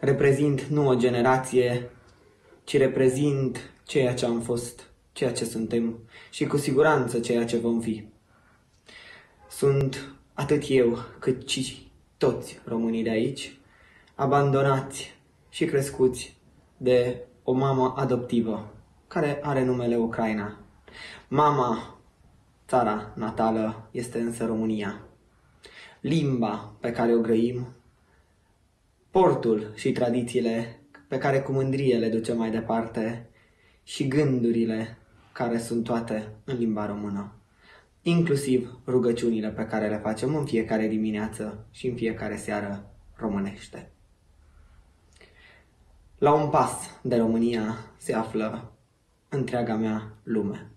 reprezint nu o generație, ci reprezint ceea ce am fost, ceea ce suntem și cu siguranță ceea ce vom fi. Sunt atât eu cât și toți românii de aici, abandonați și crescuți de o mamă adoptivă care are numele Ucraina. Mama, țara natală, este însă România. Limba pe care o grăim, portul și tradițiile pe care cu mândrie le ducem mai departe și gândurile care sunt toate în limba română, inclusiv rugăciunile pe care le facem în fiecare dimineață și în fiecare seară românește. La un pas de România se află întreaga mea lume.